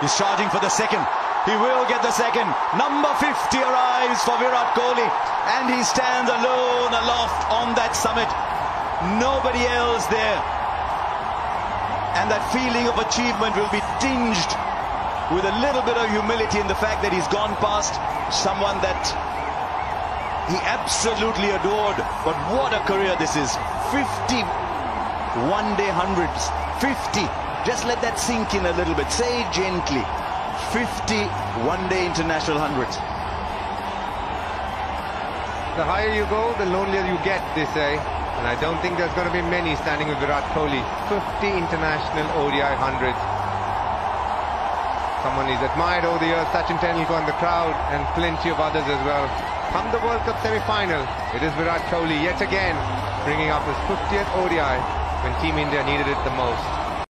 He's charging for the second. He will get the second. Number 50 arrives for Virat Kohli and he stands alone aloft on that summit. Nobody else there. And that feeling of achievement will be tinged with a little bit of humility in the fact that he's gone past someone that he absolutely adored. But what a career this is. 50 one-day hundreds. 50 just let that sink in a little bit. Say gently. 50 one-day international hundreds. The higher you go, the lonelier you get, they say. And I don't think there's going to be many standing with Virat Kohli. 50 international ODI hundreds. Someone he's admired over the years, Sachin Tendulkar in the crowd, and plenty of others as well. Come the World Cup semi-final, it is Virat Kohli yet again bringing up his 50th ODI when Team India needed it the most.